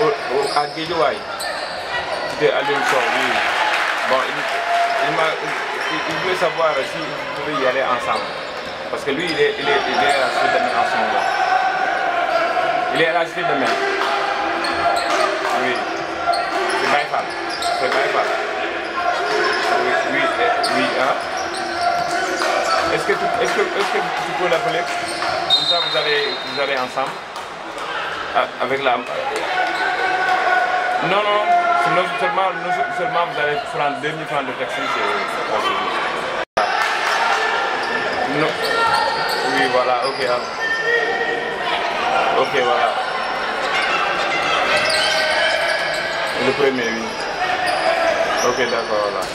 À, Guédiouaï. C'était à Lumsor, oui. Bon, il, il, il- voulait savoir si on pouvait y aller ensemble. Parce que lui, il est, il est, il est à la cité de en ce moment. Il est à la cité de mer. Oui. C'est Baïfal. C'est Baïfal. Oui, oui, oui, hein. Est-ce que, tu, est-ce, que, est-ce que tu peux l'appeler? Comme ça, vous allez, vous allez ensemble Ah, Avec la... Non, non, seulement, vous allez prendre 2000 francs de taxi, c'est. Non. Oui, voilà, ok. hein. Ok, voilà. Le premier, oui. Ok, d'accord, voilà.